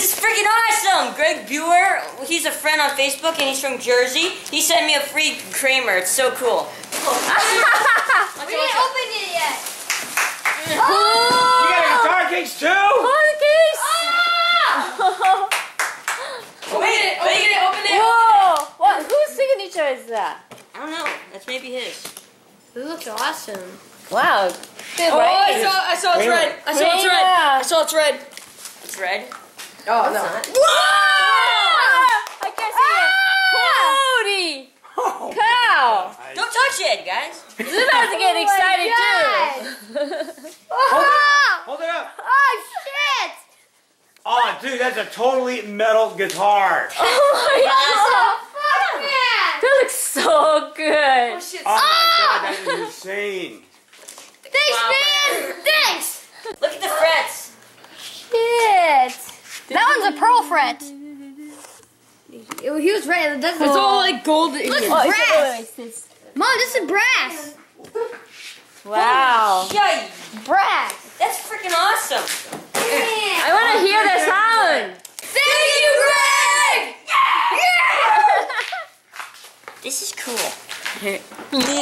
This is freaking awesome! Greg Buer, he's a friend on Facebook and he's from Jersey. He sent me a free Kramer. It's so cool. We didn't open it yet. You got a guitar case too? Oh, the case! Ah! Wait, Open it, open it. Whoa! What? Whose signature is that? I don't know. That's maybe his. It looks awesome. Wow. Oh, I saw, I saw it's red. I saw it's red. I saw it's red. It's red. Oh, no. I can't see it. Holy Oh, cow! Don't touch it, guys. This is about to get Oh excited my too. Ah! Hold it up. Oh, shit. Oh, dude, that's a totally metal guitar. oh my god! Fuck. That looks so good. Oh, shit. Oh my god, that is insane. Thanks, man. Thanks. Look at the frets. Shit. That one's a pearl fret. He was right. That's It's all like gold. Look, Oh, it's- brass. wait, wait, it's- Mom, this is brass. Wow. Yeah, Brass. that's freaking awesome. I want to hear the sound. Thank you, Greg. Yeah. This is cool.